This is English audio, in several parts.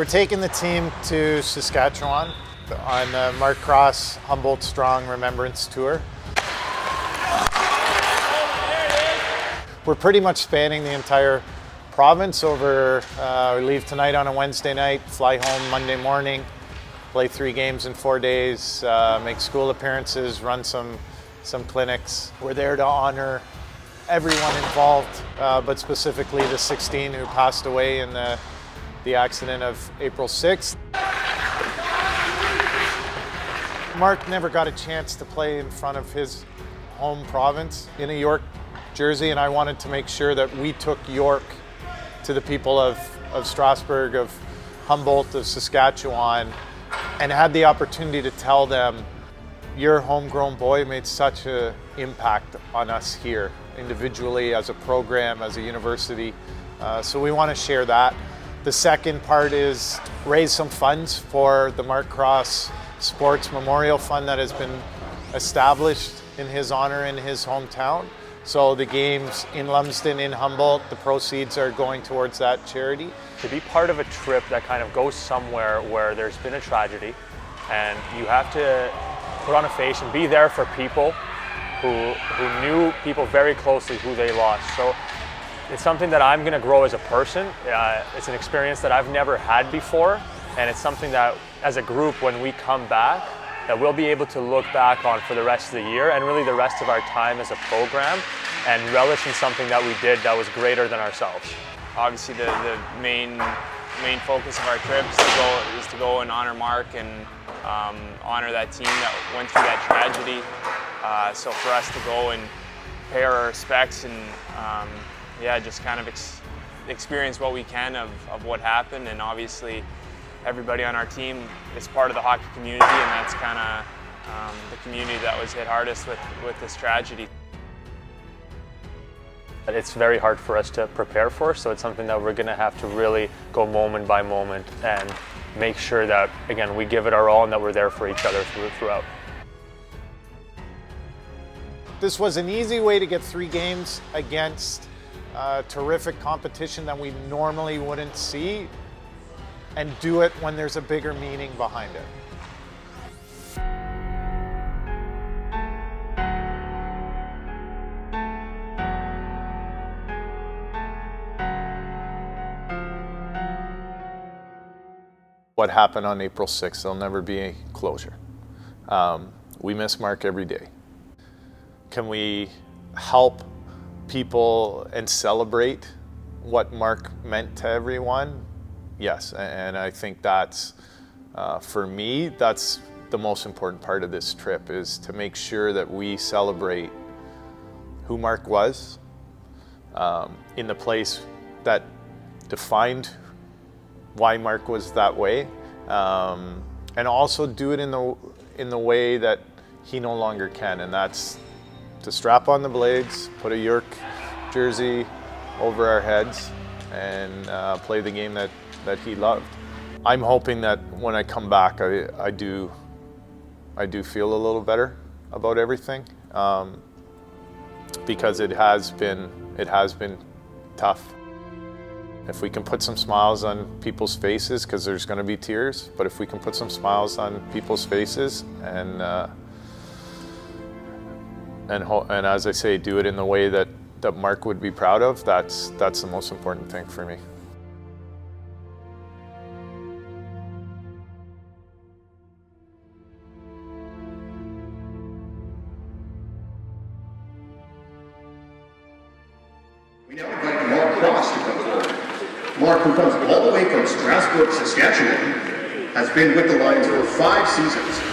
We're taking the team to Saskatchewan on the Mark Cross Humboldt Strong Remembrance Tour. We're pretty much spanning the entire province over, uh, we leave tonight on a Wednesday night, fly home Monday morning, play three games in four days, uh, make school appearances, run some, some clinics. We're there to honor everyone involved, uh, but specifically the 16 who passed away in the, the accident of April 6th. Mark never got a chance to play in front of his home province in a York jersey, and I wanted to make sure that we took York to the people of, of Strasbourg, of Humboldt, of Saskatchewan, and had the opportunity to tell them, your homegrown boy made such an impact on us here, individually, as a program, as a university. Uh, so we want to share that. The second part is raise some funds for the Mark Cross Sports Memorial Fund that has been established in his honor in his hometown. So the games in Lumsden, in Humboldt, the proceeds are going towards that charity. To be part of a trip that kind of goes somewhere where there's been a tragedy and you have to put on a face and be there for people who, who knew people very closely who they lost. So it's something that I'm going to grow as a person. Uh, it's an experience that I've never had before and it's something that as a group when we come back that we'll be able to look back on for the rest of the year and really the rest of our time as a program and relish in something that we did that was greater than ourselves. Obviously the, the main main focus of our trip is to go, is to go and honor Mark and um, honor that team that went through that tragedy. Uh, so for us to go and pay our respects and um, yeah, just kind of ex experience what we can of, of what happened and obviously everybody on our team is part of the hockey community and that's kind of um, the community that was hit hardest with, with this tragedy. It's very hard for us to prepare for, so it's something that we're going to have to really go moment by moment and make sure that, again, we give it our all and that we're there for each other throughout. This was an easy way to get three games against uh, terrific competition that we normally wouldn't see and do it when there's a bigger meaning behind it. What happened on April 6th, there'll never be a closure. Um, we miss Mark every day. Can we help people and celebrate what Mark meant to everyone? yes, and I think that's, uh, for me, that's the most important part of this trip is to make sure that we celebrate who Mark was um, in the place that defined why Mark was that way, um, and also do it in the in the way that he no longer can, and that's to strap on the blades, put a York jersey over our heads, and uh, play the game that that he loved. I'm hoping that when I come back, I, I do, I do feel a little better about everything, um, because it has been, it has been tough. If we can put some smiles on people's faces, because there's going to be tears, but if we can put some smiles on people's faces and uh, and and as I say, do it in the way that that Mark would be proud of. That's that's the most important thing for me. We now invite Mark Cross to come forward. Mark, who comes all the way from Strasbourg, Saskatchewan, has been with the Lions for five seasons.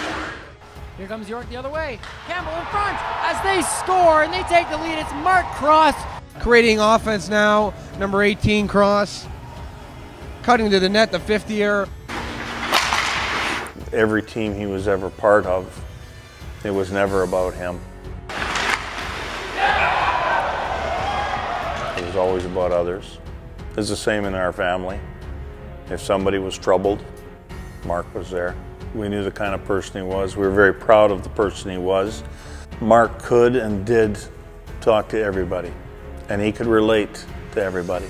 Here comes York the other way. Campbell in front as they score and they take the lead. It's Mark Cross. Creating offense now, number 18 Cross. Cutting to the net, the fifth year. Every team he was ever part of, it was never about him. It was always about others. It's the same in our family. If somebody was troubled, Mark was there. We knew the kind of person he was. We were very proud of the person he was. Mark could and did talk to everybody, and he could relate to everybody.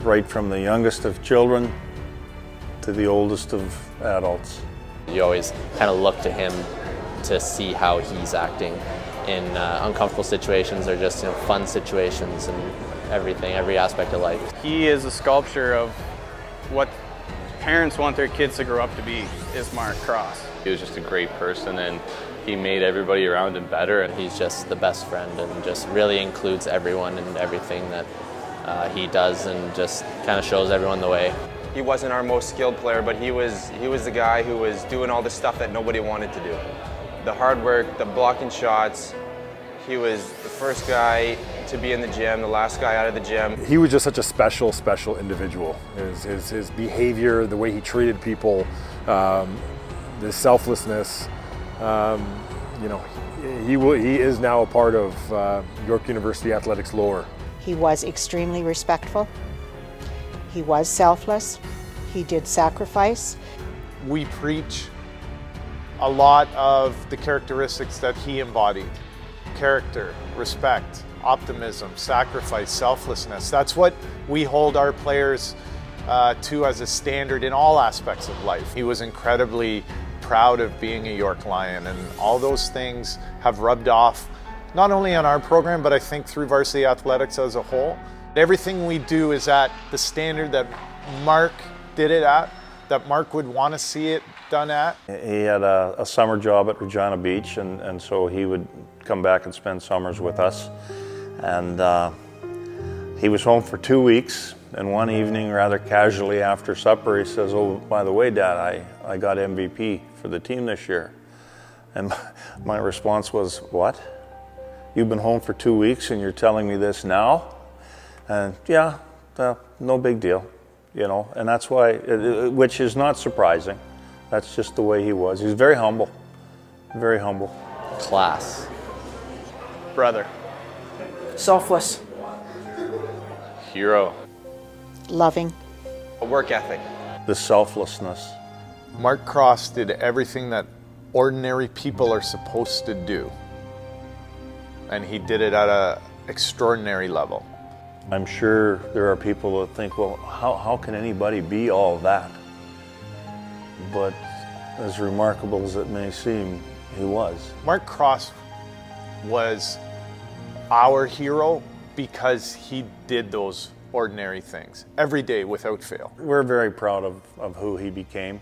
Right from the youngest of children to the oldest of adults. You always kind of look to him to see how he's acting in uh, uncomfortable situations or just you know, fun situations and everything, every aspect of life. He is a sculpture of what parents want their kids to grow up to be, is Mark Cross. He was just a great person and he made everybody around him better. And he's just the best friend and just really includes everyone and everything that uh, he does and just kind of shows everyone the way. He wasn't our most skilled player, but he was, he was the guy who was doing all the stuff that nobody wanted to do. The hard work, the blocking shots, he was the first guy to be in the gym, the last guy out of the gym. He was just such a special, special individual. His, his, his behavior, the way he treated people, um, the selflessness. Um, you know, he, he is now a part of uh, York University Athletics lore. He was extremely respectful. He was selfless. He did sacrifice. We preach a lot of the characteristics that he embodied character, respect, optimism, sacrifice, selflessness. That's what we hold our players uh, to as a standard in all aspects of life. He was incredibly proud of being a York Lion, and all those things have rubbed off not only on our program, but I think through varsity athletics as a whole. Everything we do is at the standard that Mark did it at, that Mark would want to see it done at. He had a, a summer job at Regina Beach, and, and so he would come back and spend summers with us. And uh, he was home for two weeks, and one evening, rather casually after supper, he says, oh, by the way, Dad, I, I got MVP for the team this year. And my response was, what? You've been home for two weeks and you're telling me this now? And yeah, well, no big deal, you know, and that's why, it, which is not surprising. That's just the way he was. He's very humble, very humble. Class. Brother. Selfless. Hero. Loving. A work ethic. The selflessness. Mark Cross did everything that ordinary people are supposed to do. And he did it at an extraordinary level. I'm sure there are people that think, well, how, how can anybody be all that? But as remarkable as it may seem, he was. Mark Cross was our hero because he did those ordinary things every day without fail. We're very proud of, of who he became.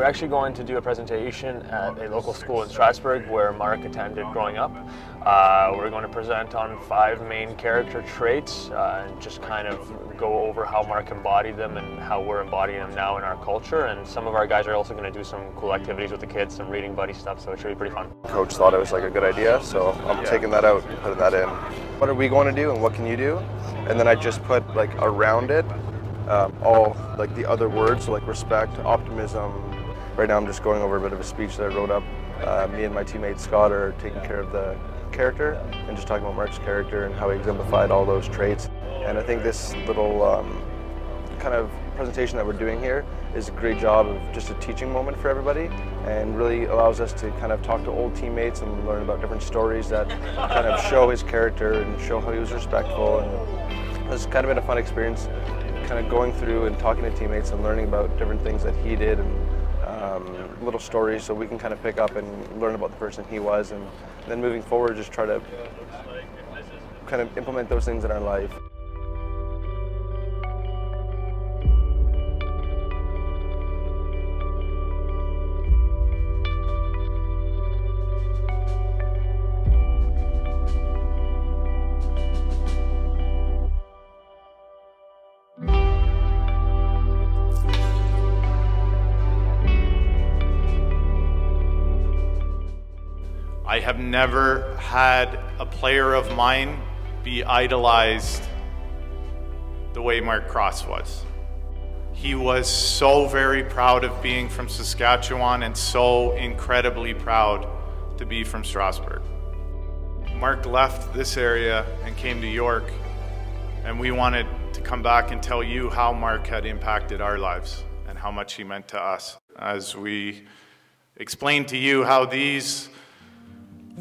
We're actually going to do a presentation at a local school in Strasbourg where Mark attended growing up. Uh, we're going to present on five main character traits uh, and just kind of go over how Mark embodied them and how we're embodying them now in our culture. And some of our guys are also going to do some cool activities with the kids, some reading buddy stuff, so it should be pretty fun. Coach thought it was like a good idea, so I'm yeah. taking that out and putting that in. What are we going to do and what can you do? And then I just put like around it um, all like the other words, so like respect, optimism, Right now I'm just going over a bit of a speech that I wrote up. Uh, me and my teammate Scott are taking care of the character and just talking about Mark's character and how he exemplified all those traits. And I think this little um, kind of presentation that we're doing here is a great job of just a teaching moment for everybody and really allows us to kind of talk to old teammates and learn about different stories that kind of show his character and show how he was respectful. And it's kind of been a fun experience kind of going through and talking to teammates and learning about different things that he did and um, little stories so we can kind of pick up and learn about the person he was and then moving forward just try to kind of implement those things in our life. Never had a player of mine be idolized the way Mark Cross was. He was so very proud of being from Saskatchewan and so incredibly proud to be from Strasbourg. Mark left this area and came to York, and we wanted to come back and tell you how Mark had impacted our lives and how much he meant to us. As we explained to you how these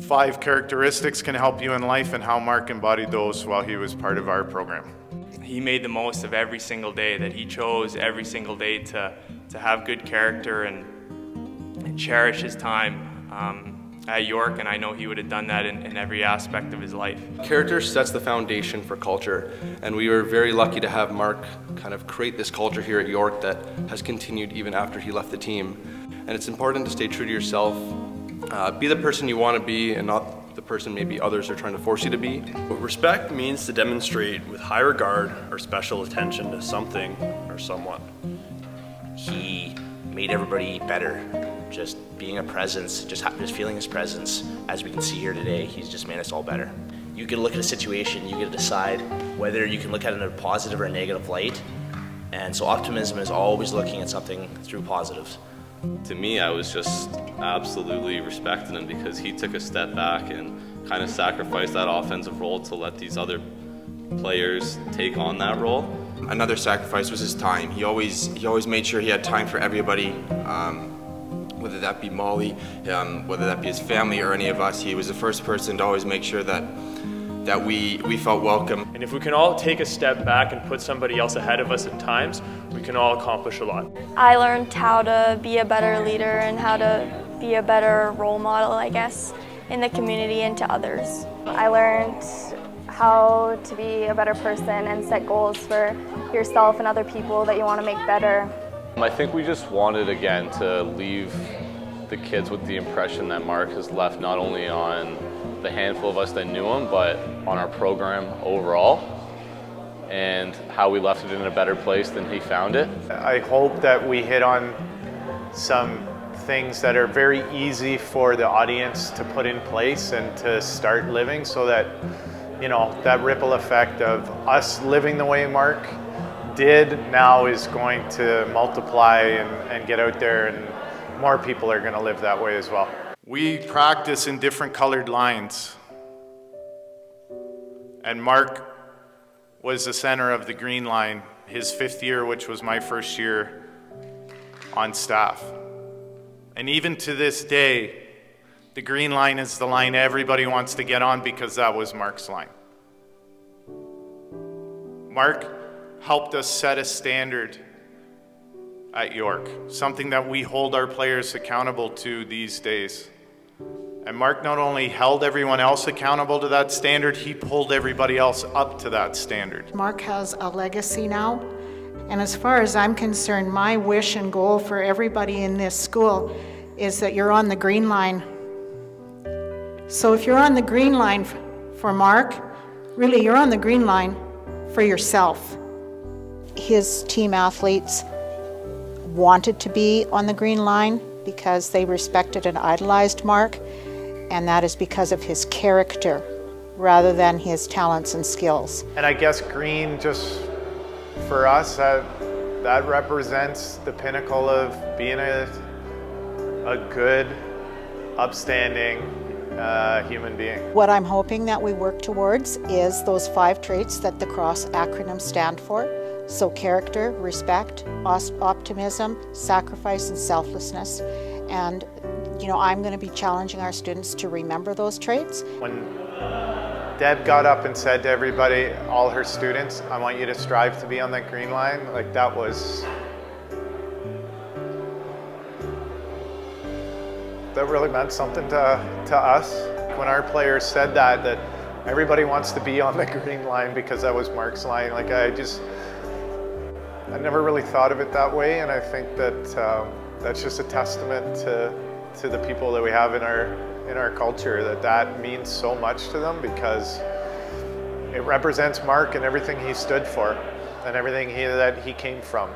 five characteristics can help you in life and how Mark embodied those while he was part of our program. He made the most of every single day, that he chose every single day to, to have good character and, and cherish his time um, at York, and I know he would have done that in, in every aspect of his life. Character sets the foundation for culture, and we were very lucky to have Mark kind of create this culture here at York that has continued even after he left the team. And it's important to stay true to yourself, uh, be the person you want to be and not the person maybe others are trying to force you to be. Respect means to demonstrate with high regard or special attention to something or someone. He made everybody better. Just being a presence, just, just feeling his presence, as we can see here today, he's just made us all better. You get to look at a situation, you get to decide whether you can look at it in a positive or a negative light. And so optimism is always looking at something through positives. To me, I was just absolutely respecting him because he took a step back and kind of sacrificed that offensive role to let these other players take on that role. Another sacrifice was his time. He always he always made sure he had time for everybody, um, whether that be Molly, um, whether that be his family or any of us. He was the first person to always make sure that that we, we felt welcome. And if we can all take a step back and put somebody else ahead of us at times, we can all accomplish a lot. I learned how to be a better leader and how to be a better role model, I guess, in the community and to others. I learned how to be a better person and set goals for yourself and other people that you want to make better. Um, I think we just wanted again to leave the kids with the impression that Mark has left not only on the handful of us that knew him, but on our program overall and how we left it in a better place than he found it. I hope that we hit on some things that are very easy for the audience to put in place and to start living so that, you know, that ripple effect of us living the way Mark did now is going to multiply and, and get out there and more people are going to live that way as well. We practice in different colored lines. And Mark was the center of the green line his fifth year, which was my first year on staff. And even to this day, the green line is the line everybody wants to get on because that was Mark's line. Mark helped us set a standard at York, something that we hold our players accountable to these days. And Mark not only held everyone else accountable to that standard, he pulled everybody else up to that standard. Mark has a legacy now. And as far as I'm concerned, my wish and goal for everybody in this school is that you're on the green line. So if you're on the green line for Mark, really you're on the green line for yourself. His team athletes wanted to be on the green line because they respected and idolized Mark and that is because of his character rather than his talents and skills. And I guess green just for us that that represents the pinnacle of being a a good, upstanding uh, human being. What I'm hoping that we work towards is those five traits that the CROSS acronym stand for. So character, respect, optimism, sacrifice, and selflessness. And you know, I'm going to be challenging our students to remember those traits. When Deb got up and said to everybody, all her students, I want you to strive to be on that green line, like that was, that really meant something to, to us. When our players said that, that everybody wants to be on the green line because that was Mark's line, like I just, I never really thought of it that way, and I think that um, that's just a testament to to the people that we have in our in our culture that that means so much to them because it represents Mark and everything he stood for and everything he, that he came from.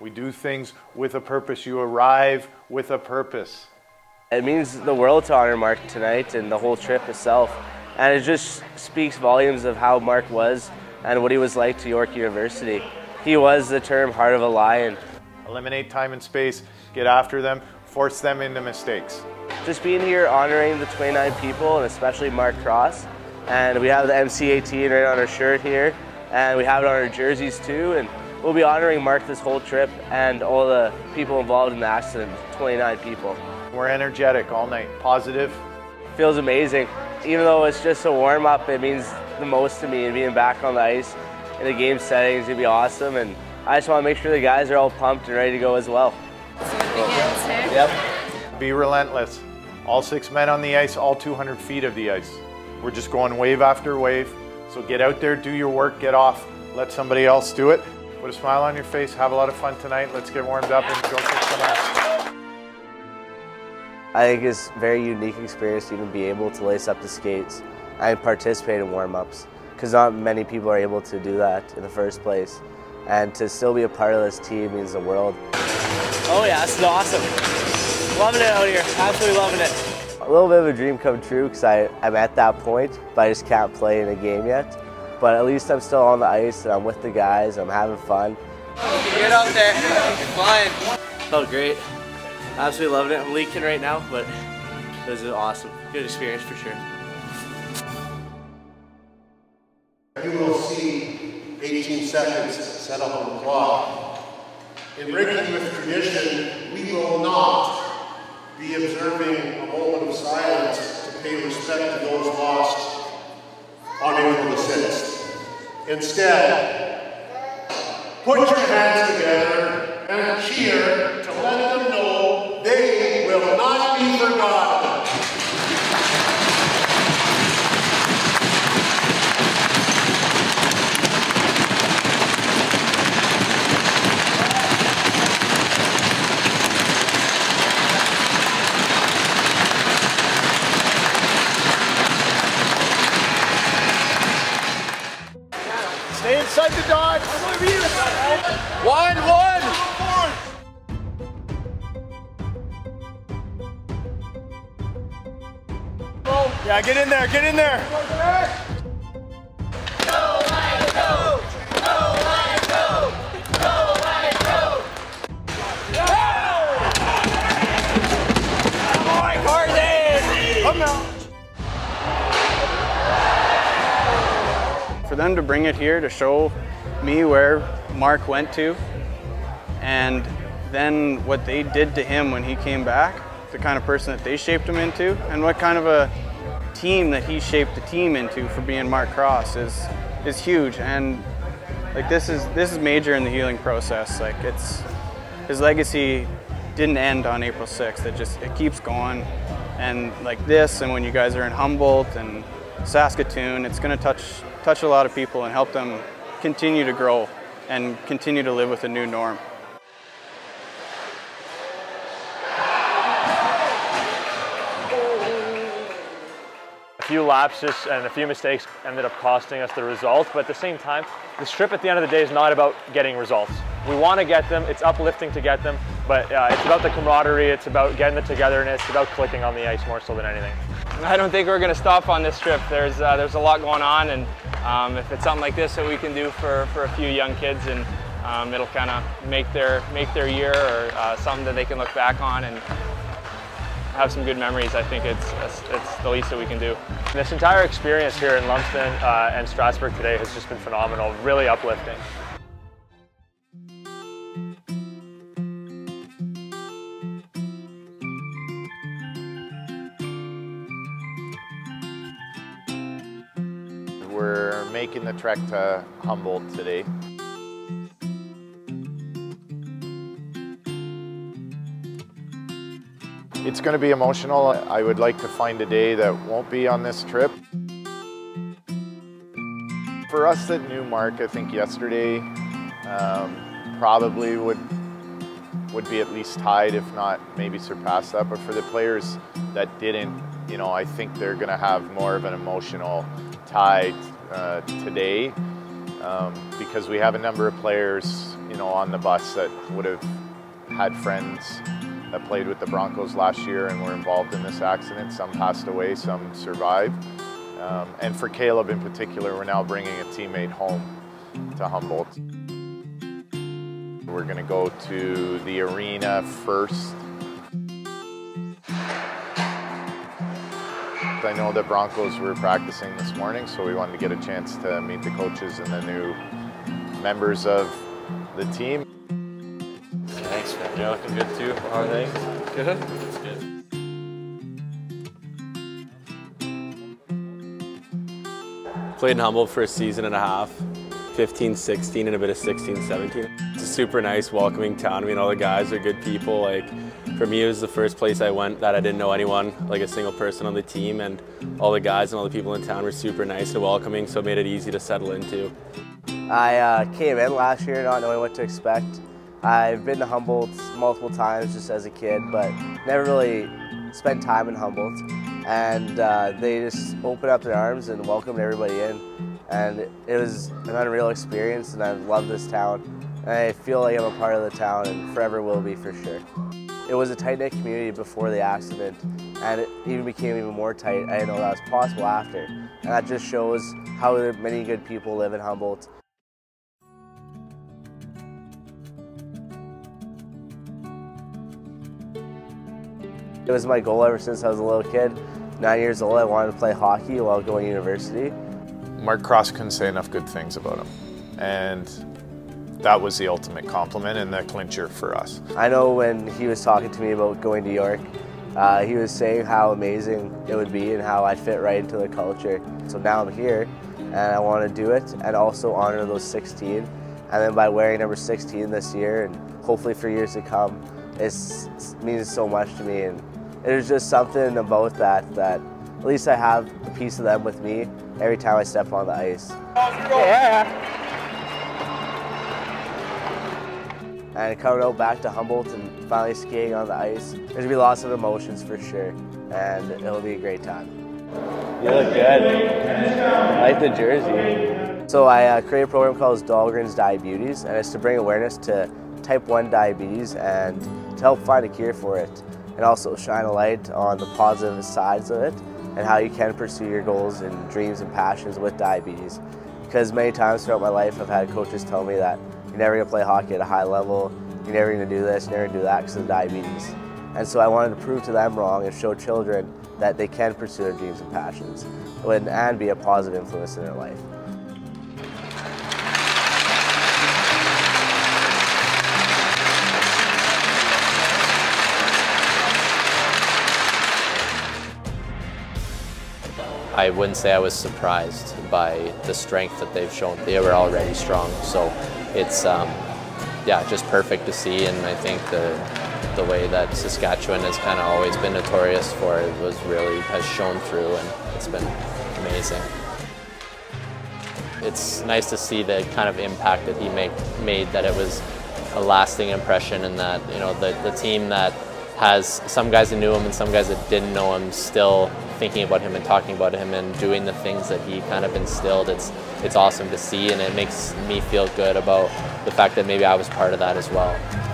We do things with a purpose. You arrive with a purpose. It means the world to honor Mark tonight and the whole trip itself. And it just speaks volumes of how Mark was and what he was like to York University. He was the term heart of a lion. Eliminate time and space, get after them, force them into mistakes. Just being here honoring the 29 people and especially Mark Cross. And we have the MC18 right on our shirt here. and we have it on our jerseys too. And we'll be honoring Mark this whole trip and all the people involved in the accident, 29 people. We're energetic all night, positive. Feels amazing. Even though it's just a warm up, it means the most to me and being back on the ice in a game setting is gonna be awesome. And I just want to make sure the guys are all pumped and ready to go as well. Yep. Be relentless. All six men on the ice, all 200 feet of the ice. We're just going wave after wave. So get out there, do your work, get off, let somebody else do it. Put a smile on your face, have a lot of fun tonight. Let's get warmed up and go kick some ass. I think it's a very unique experience to even be able to lace up the skates and participate in warm-ups because not many people are able to do that in the first place. And to still be a part of this team means the world. Oh yeah, this is awesome. Loving it out here, absolutely loving it. A little bit of a dream come true because I'm at that point, but I just can't play in a game yet. But at least I'm still on the ice and I'm with the guys, I'm having fun. Get out there. You're flying. Felt great. Absolutely loving it. I'm leaking right now, but this is awesome. Good experience for sure. You will see 18 seconds set up on the clock. In breaking with tradition, we will not be observing a moment of silence to pay respect to those lost on April the 6th. Instead, put your hands together and cheer to let them know be forgotten. Stay inside the dodge. One, one. Yeah, get in there, get in there. For them to bring it here to show me where Mark went to and then what they did to him when he came back, the kind of person that they shaped him into, and what kind of a team that he shaped the team into for being Mark Cross is is huge. And like this is this is major in the healing process. Like it's his legacy didn't end on April 6th. It just it keeps going. And like this, and when you guys are in Humboldt and Saskatoon, it's going to touch touch a lot of people and help them continue to grow and continue to live with a new norm. Few lapses and a few mistakes ended up costing us the result, but at the same time, this trip at the end of the day is not about getting results. We want to get them, it's uplifting to get them, but uh, it's about the camaraderie, it's about getting the togetherness, it's about clicking on the ice more so than anything. I don't think we're going to stop on this trip. There's uh, there's a lot going on, and um, if it's something like this that we can do for, for a few young kids, and um, it'll kind of make their make their year or uh, something that they can look back on and have some good memories. I think it's it's, the least that we can do. This entire experience here in Lumsden uh, and Strasbourg today has just been phenomenal, really uplifting. We're making the trek to Humboldt today. It's going to be emotional. I would like to find a day that won't be on this trip. For us that knew Mark, I think yesterday um, probably would would be at least tied, if not maybe surpass that. But for the players that didn't, you know, I think they're going to have more of an emotional tie uh, today um, because we have a number of players, you know, on the bus that would have had friends that played with the Broncos last year and were involved in this accident. Some passed away, some survived. Um, and for Caleb in particular, we're now bringing a teammate home to Humboldt. We're going to go to the arena first. I know the Broncos were practicing this morning, so we wanted to get a chance to meet the coaches and the new members of the team. Thanks, man. You're looking good too. How are things? Good. Good. Played in Humboldt for a season and a half, 15, 16, and a bit of 16, 17. It's a super nice, welcoming town. I mean, all the guys are good people. Like, for me, it was the first place I went that I didn't know anyone, like a single person on the team, and all the guys and all the people in town were super nice and welcoming, so it made it easy to settle into. I uh, came in last year not knowing what to expect. I've been to Humboldt multiple times just as a kid, but never really spent time in Humboldt and uh, they just opened up their arms and welcomed everybody in. And it was an unreal experience, and I love this town. And I feel like I'm a part of the town and forever will be for sure. It was a tight-knit community before the accident, and it even became even more tight. I didn't know that was possible after. And that just shows how many good people live in Humboldt. It was my goal ever since I was a little kid nine years old, I wanted to play hockey while going to university. Mark Cross couldn't say enough good things about him. And that was the ultimate compliment and the clincher for us. I know when he was talking to me about going to York, uh, he was saying how amazing it would be and how I'd fit right into the culture. So now I'm here and I want to do it and also honor those 16. And then by wearing number 16 this year and hopefully for years to come, it means so much to me. And there's just something about that that at least I have a piece of them with me every time I step on the ice. Yeah. And coming out back to Humboldt and finally skiing on the ice, there's gonna be lots of emotions for sure, and it'll be a great time. You look good. I like the jersey. So I uh, created a program called Dahlgren's Diabetes, and it's to bring awareness to type 1 diabetes and to help find a cure for it and also shine a light on the positive sides of it and how you can pursue your goals and dreams and passions with diabetes. Because many times throughout my life, I've had coaches tell me that you're never gonna play hockey at a high level, you're never gonna do this, you're never gonna do that because of diabetes. And so I wanted to prove to them wrong and show children that they can pursue their dreams and passions and be a positive influence in their life. I wouldn't say I was surprised by the strength that they've shown. They were already strong, so it's um, yeah, just perfect to see. And I think the the way that Saskatchewan has kind of always been notorious for it was really has shown through, and it's been amazing. It's nice to see the kind of impact that he make, made. That it was a lasting impression, and that you know the the team that has some guys that knew him and some guys that didn't know him still thinking about him and talking about him and doing the things that he kind of instilled. It's it's awesome to see and it makes me feel good about the fact that maybe I was part of that as well.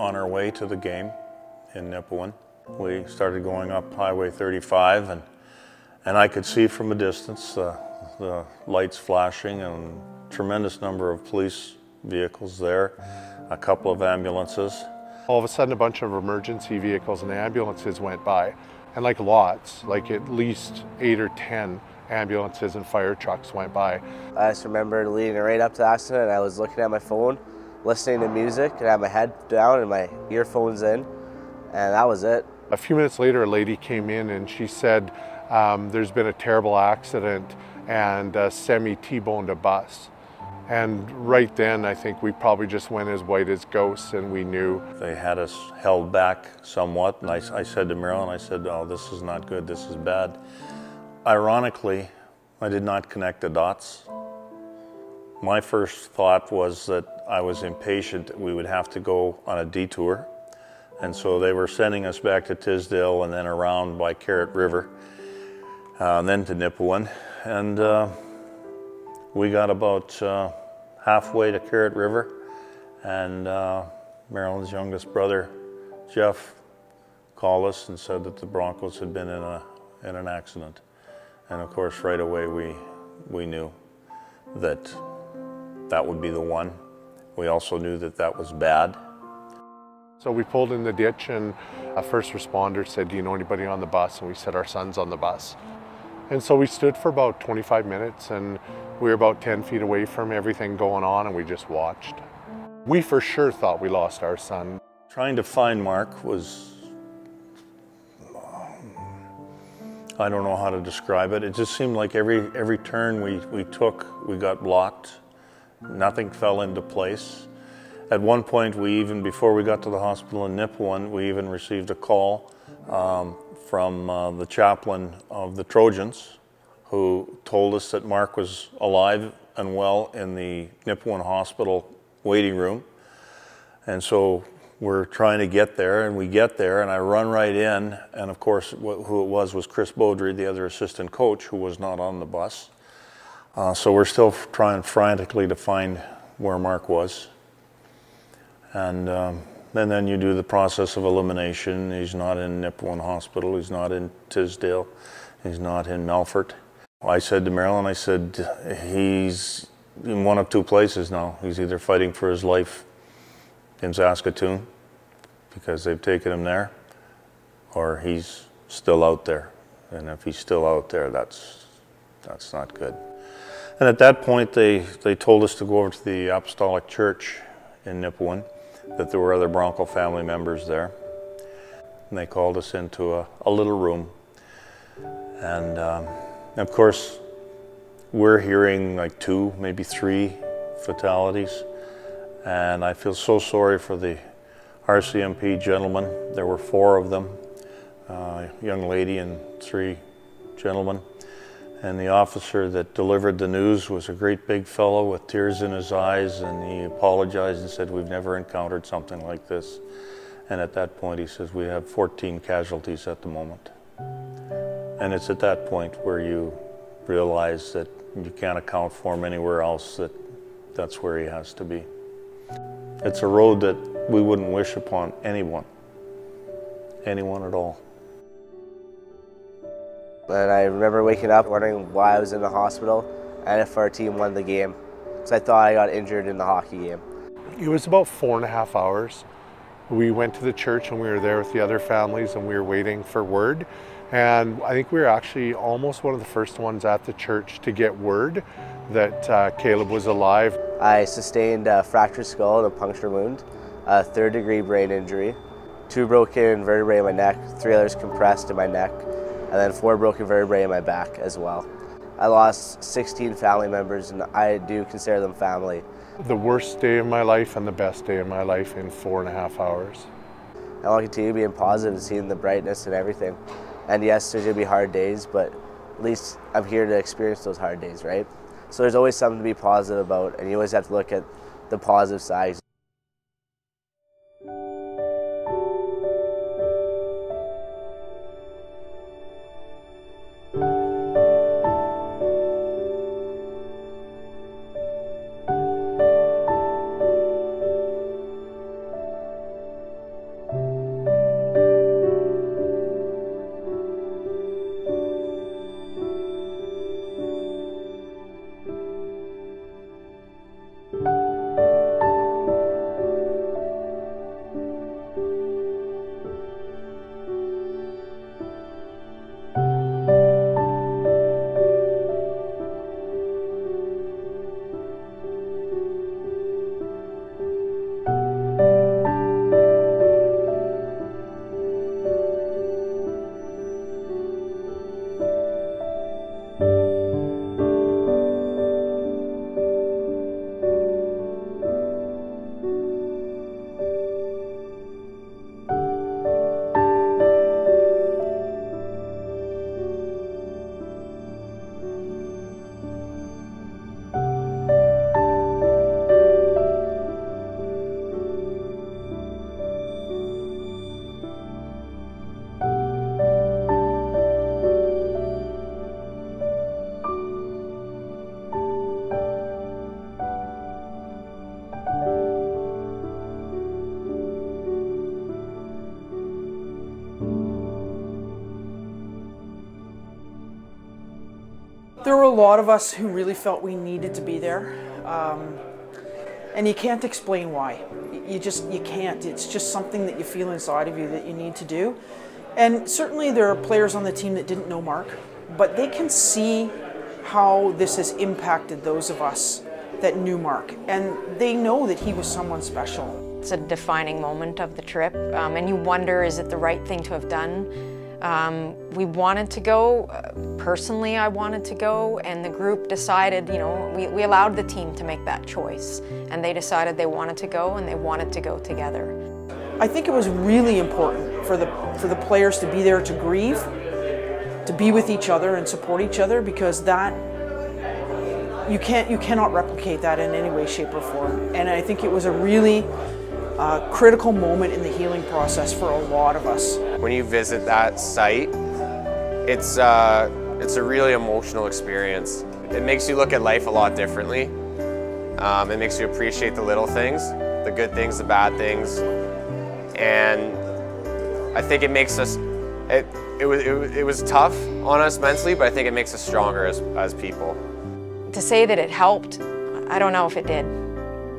On our way to the game in Nipawin. We started going up Highway 35 and, and I could see from a distance uh, the lights flashing and tremendous number of police vehicles there, a couple of ambulances. All of a sudden a bunch of emergency vehicles and ambulances went by and like lots, like at least eight or 10 ambulances and fire trucks went by. I just remember leading right up to the accident and I was looking at my phone listening to music and have my head down and my earphones in, and that was it. A few minutes later, a lady came in and she said, um, there's been a terrible accident and a semi T-boned a bus. And right then, I think we probably just went as white as ghosts and we knew. They had us held back somewhat. And I, I said to Marilyn, I said, oh, this is not good, this is bad. Ironically, I did not connect the dots. My first thought was that I was impatient that we would have to go on a detour. And so they were sending us back to Tisdale and then around by Carrot River. uh, then to Nipawin. And uh, we got about uh, halfway to Carrot River, and uh, Marilyn's youngest brother, Jeff, called us and said that the Broncos had been in, a, in an accident. And of course, right away we, we knew that that would be the one. We also knew that that was bad. So we pulled in the ditch and a first responder said, do you know anybody on the bus? And we said, our son's on the bus. And so we stood for about 25 minutes and we were about 10 feet away from everything going on and we just watched. We for sure thought we lost our son. Trying to find Mark was, I don't know how to describe it. It just seemed like every, every turn we, we took, we got blocked. Nothing fell into place. At one point, we even, before we got to the hospital in Nipawin, we even received a call um, from uh, the chaplain of the Trojans who told us that Mark was alive and well in the Nipawin Hospital waiting room. And so we're trying to get there, and we get there, and I run right in, and of course, who it was was Chris Beaudry, the other assistant coach, who was not on the bus. Uh, so we're still trying frantically to find where Mark was. And, um, and then you do the process of elimination. He's not in Nipawin Hospital. He's not in Tisdale. He's not in Melfort. I said to Marilyn, I said, he's in one of two places now. He's either fighting for his life in Saskatoon because they've taken him there, or he's still out there. And if he's still out there, that's, that's not good. And at that point, they, they told us to go over to the Apostolic Church in Nipawin that there were other Bronco family members there. And they called us into a, a little room. And um, of course, we're hearing like two, maybe three fatalities. And I feel so sorry for the RCMP gentlemen. There were four of them, uh, a young lady and three gentlemen. And the officer that delivered the news was a great big fellow with tears in his eyes, and he apologized and said, We've never encountered something like this. And at that point, he says, We have 14 casualties at the moment. And it's at that point where you realize that you can't account for him anywhere else, that that's where he has to be. It's a road that we wouldn't wish upon anyone, anyone at all. And I remember waking up wondering why I was in the hospital and if our team won the game. Because I thought I got injured in the hockey game. It was about four and a half hours. We went to the church and we were there with the other families and we were waiting for word. And I think we were actually almost one of the first ones at the church to get word that uh, Caleb was alive. I sustained a fractured skull and a puncture wound, a third degree brain injury, two broken vertebrae in my neck, three others compressed in my neck, and then four broken vertebrae in my back as well. I lost 16 family members and I do consider them family. The worst day of my life and the best day of my life in four and a half hours. I want to continue being positive and seeing the brightness and everything. And yes, there's going to be hard days, but at least I'm here to experience those hard days, right? So there's always something to be positive about, and you always have to look at the positive sides. Lot of us who really felt we needed to be there. Um, and you can't explain why. You just, you can't. It's just something that you feel inside of you that you need to do. And certainly there are players on the team that didn't know Mark, but they can see how this has impacted those of us that knew Mark. And they know that he was someone special. It's a defining moment of the trip, um, and you wonder, is it the right thing to have done? Um, we wanted to go, uh, personally I wanted to go, and the group decided, you know, we, we allowed the team to make that choice, and they decided they wanted to go, and they wanted to go together. I think it was really important for the, for the players to be there to grieve, to be with each other and support each other, because that, you, can't, you cannot replicate that in any way, shape, or form. And I think it was a really uh, critical moment in the healing process for a lot of us. When you visit that site, it's, uh, it's a really emotional experience. It makes you look at life a lot differently. Um, it makes you appreciate the little things, the good things, the bad things. And I think it makes us, it, it, was, it, it was tough on us mentally, but I think it makes us stronger as, as people. To say that it helped, I don't know if it did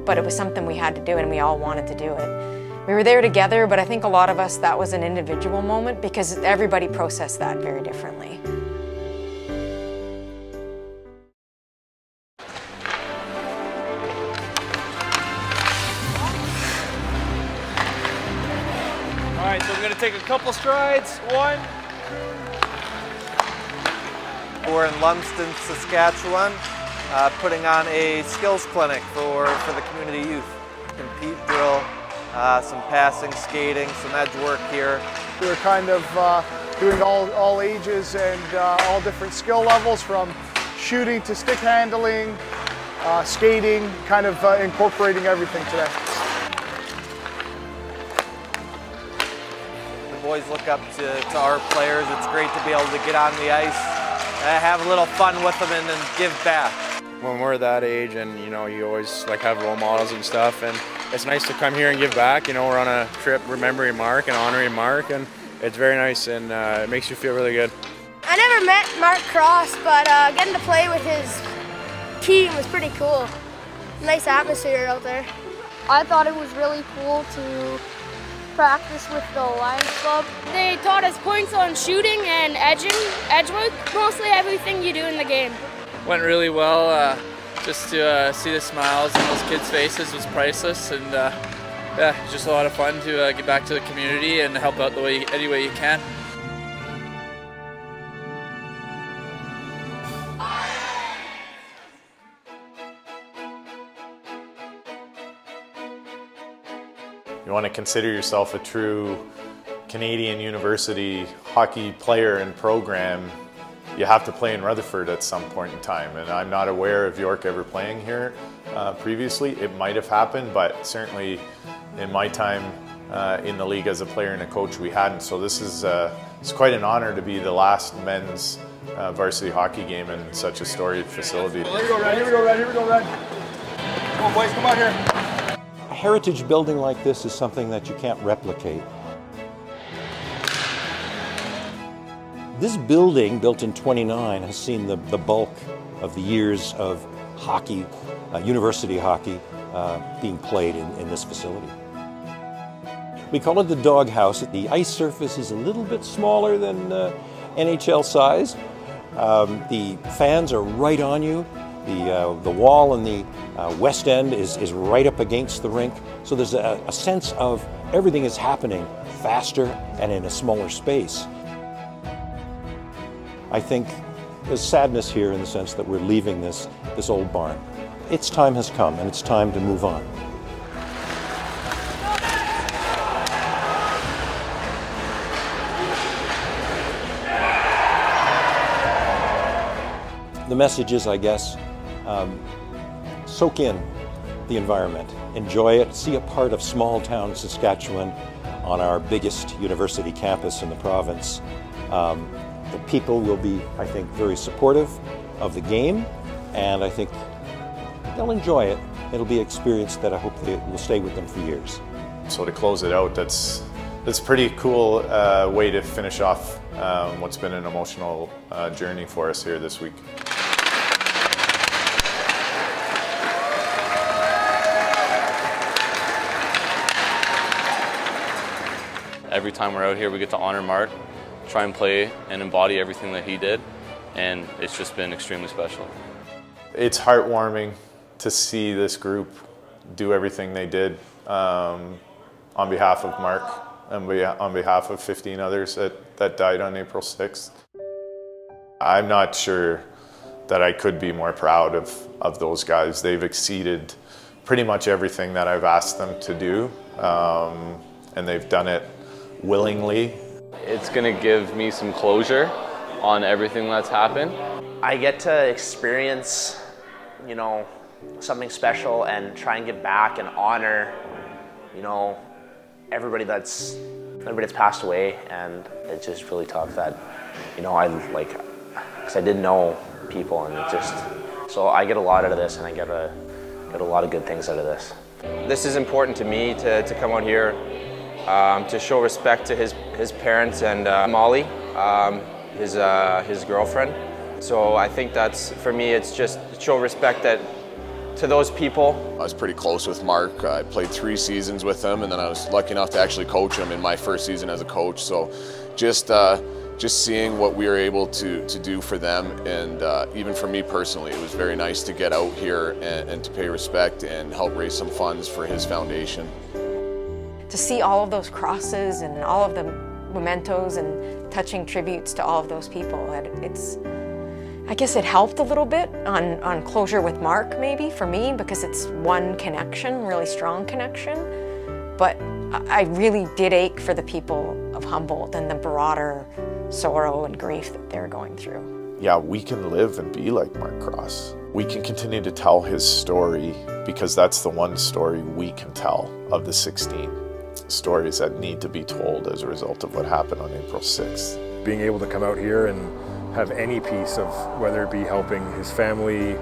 but it was something we had to do and we all wanted to do it. We were there together, but I think a lot of us, that was an individual moment because everybody processed that very differently. All right, so we're gonna take a couple strides. One. We're in Lumsden, Saskatchewan uh, putting on a skills clinic for, for the community youth. Compete drill, uh, some passing, skating, some edge work here. We were kind of uh, doing all, all ages and uh, all different skill levels from shooting to stick handling, uh, skating, kind of uh, incorporating everything today. The boys look up to, to our players. It's great to be able to get on the ice, have a little fun with them and then give back when we're that age and you know you always like have role models and stuff and it's nice to come here and give back you know we're on a trip remembering mark and honoring mark and it's very nice and uh, it makes you feel really good. I never met mark cross but uh, getting to play with his team was pretty cool. Nice atmosphere out there. I thought it was really cool to practice with the Lions Club. They taught us points on shooting and edging, edge work, mostly everything you do in the game went really well. Uh, just to uh, see the smiles on those kids' faces was priceless, and uh, yeah, just a lot of fun to uh, get back to the community and help out the way any way you can. You want to consider yourself a true Canadian University hockey player and program you have to play in Rutherford at some point in time. And I'm not aware of York ever playing here uh, previously. It might have happened, but certainly in my time uh, in the league as a player and a coach, we hadn't. So this is uh, it's quite an honor to be the last men's uh, varsity hockey game in such a storied facility. Here we go, Red. Here we go, Red. Here we go, Red. Come on, boys. Come on here. A heritage building like this is something that you can't replicate. This building, built in 29, has seen the, the bulk of the years of hockey, uh, university hockey, uh, being played in, in this facility. We call it the doghouse. The ice surface is a little bit smaller than uh, NHL size. Um, the fans are right on you. The, uh, the wall in the uh, west end is, is right up against the rink. So there's a, a sense of everything is happening faster and in a smaller space. I think there's sadness here in the sense that we're leaving this, this old barn. Its time has come and it's time to move on. The message is, I guess, um, soak in the environment, enjoy it, see a part of small town Saskatchewan on our biggest university campus in the province. Um, the people will be, I think, very supportive of the game, and I think they'll enjoy it. It'll be an experience that I hope they will stay with them for years. So to close it out, that's that's a pretty cool uh, way to finish off um, what's been an emotional uh, journey for us here this week. Every time we're out here, we get to honor Mark try and play and embody everything that he did, and it's just been extremely special. It's heartwarming to see this group do everything they did um, on behalf of Mark and on behalf of 15 others that, that died on April 6th. I'm not sure that I could be more proud of, of those guys. They've exceeded pretty much everything that I've asked them to do, um, and they've done it willingly. It's going to give me some closure on everything that's happened. I get to experience, you know, something special and try and give back and honor, you know, everybody that's everybody that's passed away, and it's just really tough that, you know, I like, because I didn't know people, and it just so I get a lot out of this, and I get a get a lot of good things out of this. This is important to me to, to come out here um, to show respect to his his parents and uh, Molly, um, his uh, his girlfriend. So I think that's for me. It's just show respect that to those people. I was pretty close with Mark. I played three seasons with him, and then I was lucky enough to actually coach him in my first season as a coach. So just uh, just seeing what we were able to, to do for them, and uh, even for me personally, it was very nice to get out here and, and to pay respect and help raise some funds for his foundation. To see all of those crosses and all of the mementos and touching tributes to all of those people, it's I guess it helped a little bit on, on closure with Mark, maybe, for me, because it's one connection, really strong connection. But I really did ache for the people of Humboldt and the broader sorrow and grief that they're going through. Yeah, we can live and be like Mark Cross. We can continue to tell his story because that's the one story we can tell of the 16 stories that need to be told as a result of what happened on April 6th. Being able to come out here and have any piece of whether it be helping his family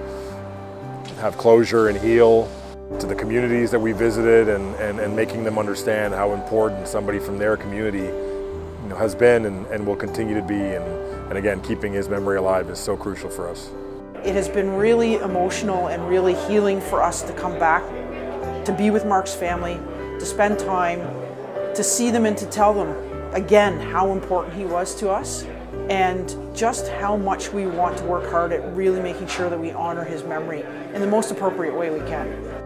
have closure and heal, to the communities that we visited and, and, and making them understand how important somebody from their community you know, has been and, and will continue to be. And, and again, keeping his memory alive is so crucial for us. It has been really emotional and really healing for us to come back, to be with Mark's family, to spend time, to see them and to tell them again how important he was to us and just how much we want to work hard at really making sure that we honor his memory in the most appropriate way we can.